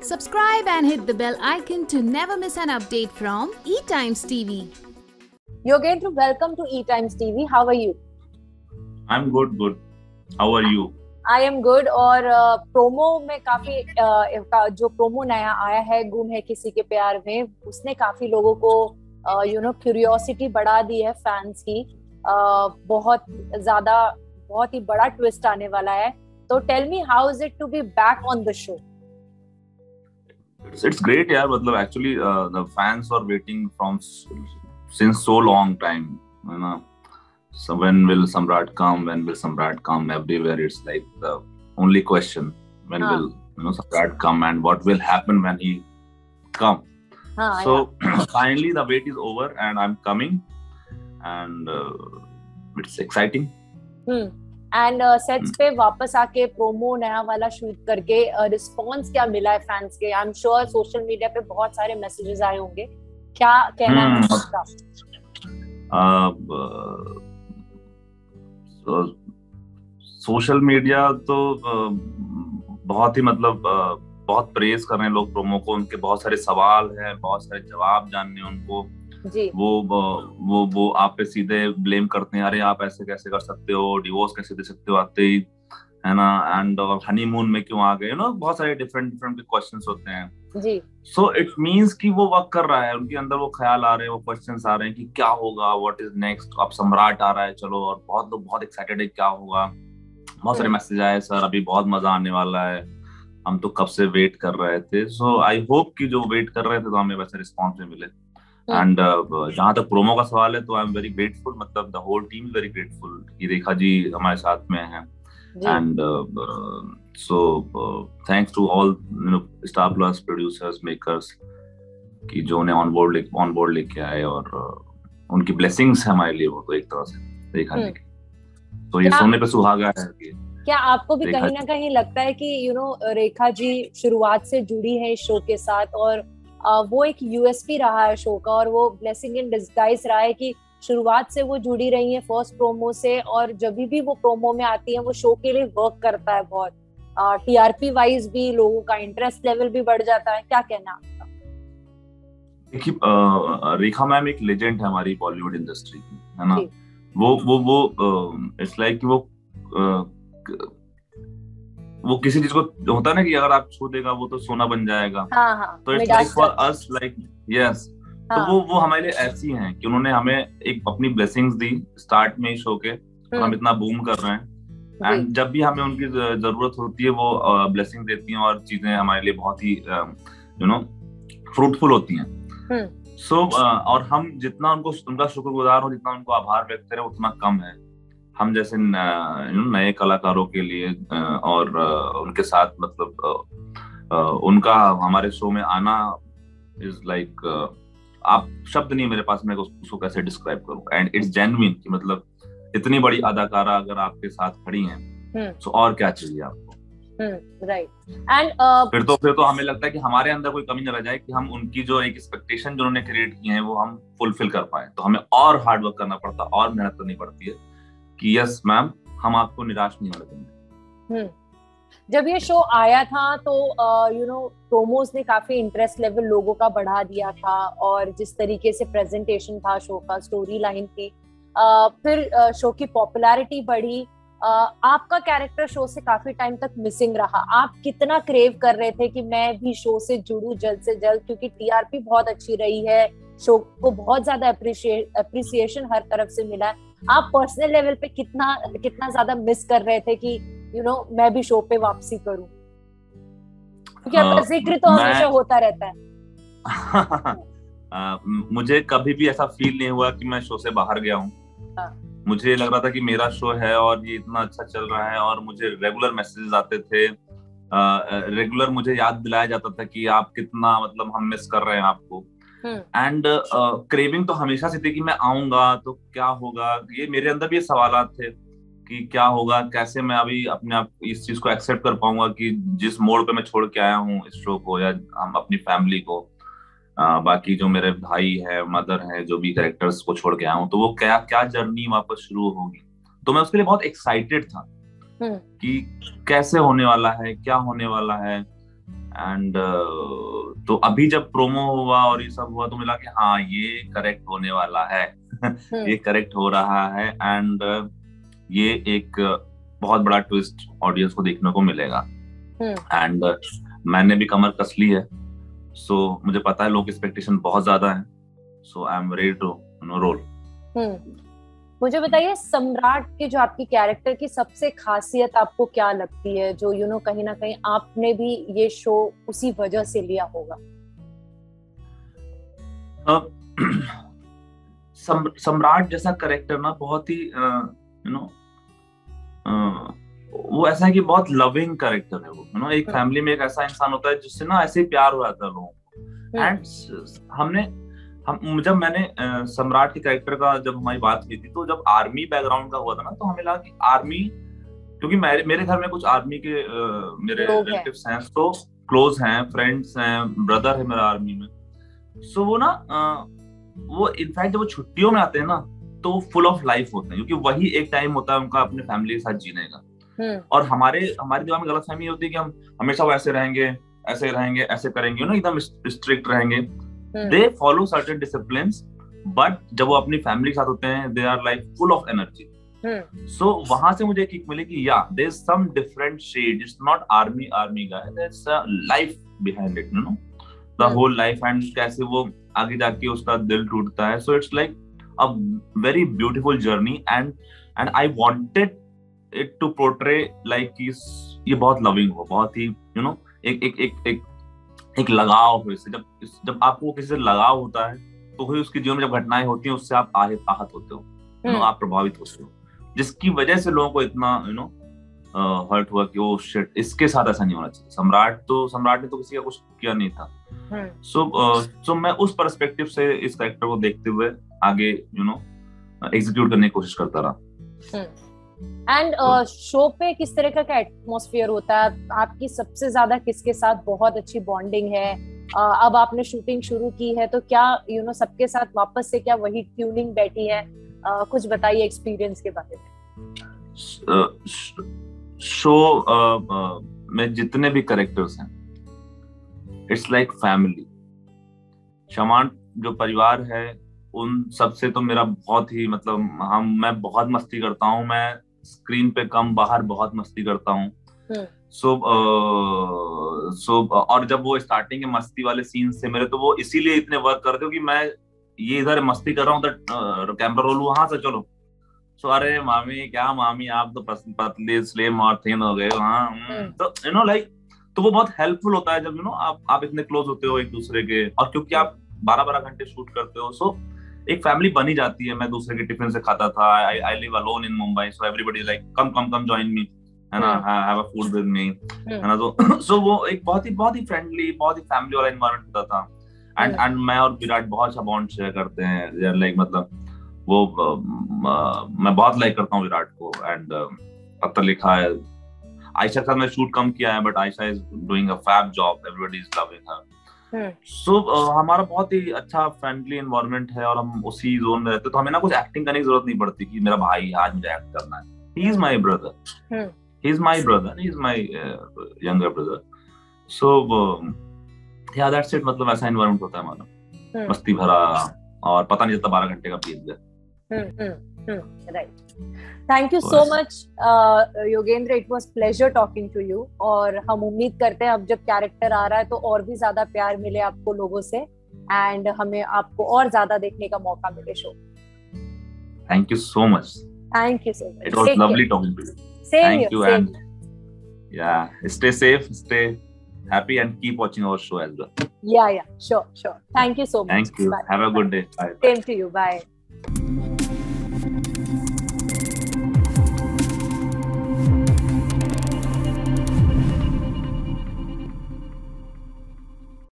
Subscribe and hit the bell icon to never miss an update from eTimes TV. You're going to welcome to eTimes TV. How are you? I'm good, good. How are you? I am good और promo uh, में काफ़ी uh, जो promo नया आया है गुम है किसी के प्यार में उसने काफ़ी लोगों को यू नो क्यूरियोसिटी बढ़ा दी है फैंस की uh, बहुत ज़्यादा बहुत ही बड़ा ट्विस्ट आने वाला है तो tell me how is it to be back on the show it's great yeah मतलब actually uh, the fans were waiting from since so long time you know So when will Samrat come? When will Samrat come? Everywhere it's like the only question: when ah. will you know Samrat come, and what will happen when he come? Ah, so yeah. finally the wait is over, and I'm coming, and uh, it's exciting. Hmm. And sets पे वापस आके promo नया वाला shoot करके response uh, क्या मिला है fans के I am sure social media पे बहुत सारे मैसेजेस आए होंगे क्या कहना है. उसका सोशल मीडिया तो बहुत ही मतलब बहुत प्रेज कर रहे हैं लोग प्रोमो को उनके बहुत सारे सवाल हैं बहुत सारे जवाब जानने उनको जी. वो वो वो आप पे सीधे ब्लेम करते हैं अरे आप ऐसे कैसे कर सकते हो? डिवोर्स कैसे दे सकते हो आते ही? है ना? एंड हनीमून में क्यों आ गए? नो बहुत सारे डिफरेंट डिफरेंट क्वेश्चंस होते हैं। जी। सो इट मींस कि वो वर्क कर रहा है उनके अंदर वो ख्याल आ रहे हैं वो क्वेश्चंस आ रहे हैं कि क्या होगा व्हाट इज़ नेक्स्ट अब सम्राट आ रहा है चलो और बहुत लोग बहुत एक्साइटेड है क्या होगा। बहुत सारे मैसेज हम्म। आए सर अभी बहुत मज़ा आने वाला है। हम तो कब से वेट कर रहे थे? सो आई होप कि जो वेट कर रहे थे तो हमें वैसे रिस्पॉन्स भी मिले। And hmm. uh, जहाँ तक प्रोमो का सवाल है तो आई एम वेरी ग्रेटफुल मतलब the whole team very grateful कि रेखा जी हमारे साथ में है। And so uh, thanks to all you know star plus producers makers कि जो उन्हें ऑन बोर्ड ऑन बोर्ड लेके आए और uh, उनकी ब्लेसिंग्स है हमारे लिए वो तो एक तरह से देखा जाए तो ये सोने पे सुहागा है क्या आपको भी कहीं ना कहीं लगता है कि यू नो रेखा जी शुरुआत से जुड़ी है इस शो के साथ और वो एक यूएसपी रहा है शो का और वो ब्लेसिंग इन डिस्गाइज रहा है कि शुरुआत से वो जुड़ी रही है फ़र्स्ट प्रोमो से और जब भी वो प्रोमो में आती है वो शो के लिए वर्क करता है बहुत। टीआरपी वाइज भी लोगों का इंटरेस्ट लेवल भी बढ़ जाता है। क्या कहना आपका? देखिए रेखा मैम एक लेजेंड है हमारी बॉलीवुड इंडस्ट्री की है ना? वो वो वो इट्स लाइक कि वो वो किसी चीज़ को होता है ना कि अगर आप छू देगा वो तो सोना बन जाएगा। हाँ, हाँ, तो it's like for us like yes तो वो वो हमारे लिए ऐसी हैं कि उन्होंने हमें एक अपनी ब्लेसिंग्स दी स्टार्ट में ही शो के। और हम हम्म। इतना बूम कर रहे हैं। एंड जब भी हमें उनकी ज़रूरत होती है वो ब्लेसिंग देती हैं और चीज़ें हमारे लिए बहुत ही यू नो फ्रूटफुल होती हैं। सो हम्म। so, और हम जितना उनको उनका शुक्रगुजार हो जितना उनको आभार व्यक्त करें उतना कम है। हम जैसे नए कलाकारों के लिए और उनके साथ मतलब उनका हमारे शो में आना इज़ लाइक आप शब्द नहीं मेरे पास मैं उसको कैसे डिस्क्राइब करूँ? एंड इट्स जेन्युइन कि मतलब इतनी बड़ी अदाकारा अगर आपके साथ खड़ी हैं हम्म। तो और क्या चाहिए आपको? राइट हम्म, एंड फिर तो फिर तो हमें लगता है कि हमारे अंदर कोई कमी न रह जाए कि हम उनकी जो एक एक्सपेक्टेशन जो उन्होंने क्रिएट की है वो हम फुलफिल कर पाए। तो हमें और हार्ड वर्क करना पड़ता और मेहनत करनी पड़ती है। कि यस मैम हम आपको निराश नहीं होने देंगे। हम्म। जब ये शो आया था तो यू नो प्रोमोज ने काफ़ी इंटरेस्ट लेवल लोगों का बढ़ा दिया था और जिस तरीके से प्रेजेंटेशन था शो का स्टोरी लाइन थी फिर शो की पॉपुलैरिटी बढ़ी। आपका कैरेक्टर शो से काफ़ी टाइम तक मिसिंग रहा। आप कितना क्रेव कर रहे थे कि मैं भी शो से जुड़ू जल्द से जल्द? क्योंकि टीआरपी बहुत अच्छी रही है। शो को बहुत ज़्यादा अप्रिसिएशन हर तरफ़ से मिला है। आप पर्सनल लेवल पे कितना कितना ज़्यादा मिस कर रहे थे कि यू you नो know, मैं भी शो पे वापसी करूँ? क्योंकि आपका ज़िक्र तो हमेशा होता रहता है। आ, मुझे कभी भी ऐसा फील नहीं हुआ कि मैं शो से बाहर गया हूँ। हाँ। मुझे लग रहा था कि मेरा शो है और ये इतना अच्छा चल रहा है और मुझे रेगुलर मैसेजेस आते थे। रेगुलर मुझे याद दिलाया जाता था कि आप कितना मतलब हम मिस कर रहे हैं आपको। And hmm. क्रेविंग uh, तो हमेशा से थी कि मैं आऊँगा तो क्या होगा ये मेरे अंदर भी सवाल थे कि क्या होगा कैसे मैं अभी अपने आप इस चीज़ को एक्सेप्ट कर पाऊँगा कि जिस मोड़ पे मैं छोड़ के आया हूँ इस शो को या हम अपनी फैमिली को आ, बाकी जो मेरे भाई है मदर है जो भी कैरेक्टर्स को छोड़ के आया हूँ तो वो क्या क्या जर्नी वापस शुरू होगी तो मैं उसके लिए बहुत एक्साइटेड था हम्म। कि कैसे होने वाला है क्या होने वाला है एंड uh, तो अभी जब प्रोमो हुआ और ये सब हुआ तो मिला कि हाँ ये करेक्ट होने वाला है। हम्म। ये करेक्ट हो रहा है एंड uh, ये एक बहुत बड़ा ट्विस्ट ऑडियंस को देखने को मिलेगा। And hmm. uh, मैंने भी कमर कस ली है। सो so, मुझे पता है लोग एक्सपेक्टेशन बहुत ज़्यादा है। So I am ready to know role मुझे बताइए सम्राट के जो आपकी कैरेक्टर की सबसे खासियत आपको क्या लगती है जो यू you नो know, कहीं ना कहीं आपने भी ये शो उसी वजह से लिया होगा सम्राट जैसा करेक्टर ना बहुत ही यू नो वो ऐसा है कि बहुत लविंग करेक्टर है वो यू नो एक फैमिली हम्म। में एक ऐसा इंसान होता है जिससे ना ऐसे ही प्यार हो जाता है लोगों को एंड हम्म। हमने हम जब मैंने सम्राट के कैरेक्टर का जब हमारी बात की थी तो जब आर्मी बैकग्राउंड का हुआ था ना तो हमें लगा कि आर्मी क्योंकि मेरे मेरे घर में कुछ आर्मी के आ, मेरे रिलेटिव्स हैं। तो क्लोज हैं फ्रेंड्स हैं ब्रदर है मेरा आर्मी में। सो वो ना आ, वो इनफैक्ट जब वो छुट्टियों में आते हैं ना तो फुल ऑफ़ लाइफ होते हैं क्योंकि वही एक टाइम होता है उनका अपने फैमिली के साथ जीने का। हम्म। और हमारे हमारे दिमाग में गलत फहमी होती है कि हम हमेशा वो ऐसे रहेंगे ऐसे रहेंगे ऐसे करेंगे ना एकदम स्ट्रिक्ट रहेंगे। They follow certain discipline but जब वो अपनी फैमिली के साथ होते हैं they are like full of energy so वहाँ से मुझे किक मिली कि yeah there some different shade it's not army army guy their life behind it you know the whole life and कैसे वो आगे जाके उसका दिल टूटता है. So it's like a very beautiful journey and and I wanted it to portray like ये बहुत लविंग हो बहुत ही यू you नो know, एक एक एक एक एक लगाव हो इससे जब जब आपको किसी से लगाव होता है तो ही उसके जीवन में जब घटनाएँ होती हैं उससे आप आहत आहत होते हो यू नो हम्म। आप प्रभावित होते हो जिसकी वजह से लोगों को इतना यू नो हर्ट हुआ कि ओ शिट इसके साथ ऐसा नहीं होना चाहिए सम्राट तो सम्राट ने तो किसी का कुछ किया नहीं था सो हम्म। सो so, uh, मैं उस परस्पेक्टिव से इस कैरेक्टर को देखते हुए आगे यू नो एग्जीक्यूट करने की कोशिश करता रहा हम्म। एंड शो uh, पे किस तरह का एटमोसफियर होता है? आपकी सबसे ज़्यादा किसके साथ बहुत अच्छी बॉन्डिंग है? uh, अब आपने शूटिंग शुरू की है तो क्या यू you नो know, सबके साथ वापस से क्या वही ट्यूनिंग बैठी है? uh, कुछ बताइए एक्सपीरियंस के बारे में। शो में जितने भी करेक्टर्स हैं इट्स लाइक फैमिली शमान जो परिवार है उन सबसे तो मेरा बहुत ही मतलब हम मैं बहुत मस्ती करता हूँ मैं स्क्रीन पे कम बाहर बहुत मस्ती करता हूँ सो हम्म। सो और जब वो स्टार्टिंग के मस्ती वाले सीन से मेरे तो वो इसीलिए इतने वर्क करते हो कि मैं ये इधर मस्ती कर रहा हूँ तो कैमरा रोल वहाँ से चलो सो अरे मामी क्या मामी आप तो पतली स्लिम और थिन हो गए हाँ हम्म। तो यू नो लाइक तो वो बहुत हेल्पफुल होता है जब यू नो आप आप इतने क्लोज होते हो एक दूसरे के और क्योंकि आप बारह बारह घंटे शूट करते हो सो एक फैमिली बनी जाती है। मैं दूसरे के टिफ़िन से खाता था। I I live alone in Mumbai so everybody like come come come join me है ना? Have a food with me है ना? तो सो वो एक बहुत ही बहुत ही फ्रेंडली बहुत ही फैमिली वाला एनवायरनमेंट होता था। एंड एंड मैं और विराट बहुत अच्छा बॉन्ड शेयर करते हैं। लाइक मतलब वो मैं बहुत लाइक करता हूँ विराट को। एंड पत्र लिखा है आयशा के मैं शूट कम किया है but Ayesha is doing a fab job everybody is loving her so so, uh, हमारा बहुत ही अच्छा फ्रेंडली एनवायरनमेंट है और हम उसी जोन में रहते तो हमें ना कुछ एक्टिंग करने की ज़रूरत नहीं पड़ती कि मेरा भाई आज मुझे एक्ट करना है। He is my brother he is my brother he is my younger brother so yeah that's it मतलब ऐसा एनवायरनमेंट होता है हमारा। hmm. मस्ती भरा और पता नहीं चलता बारह घंटे का बीत गया। Right thank you so much Yogendra it was pleasure talking to you और हम उम्मीद करते हैं अब जब कैरेक्टर आ रहा है तो और भी ज़्यादा प्यार मिले आपको लोगों से। एंड हमें आपको और ज़्यादा देखने का मौका मिले show thank you so much thank you so much it was lovely talking to you thank you and yeah stay safe stay happy and keep watching our show as well. Yeah yeah. Sure sure. Thank you so much. thank you. Bye. have a good day. Bye. Same to you. Bye.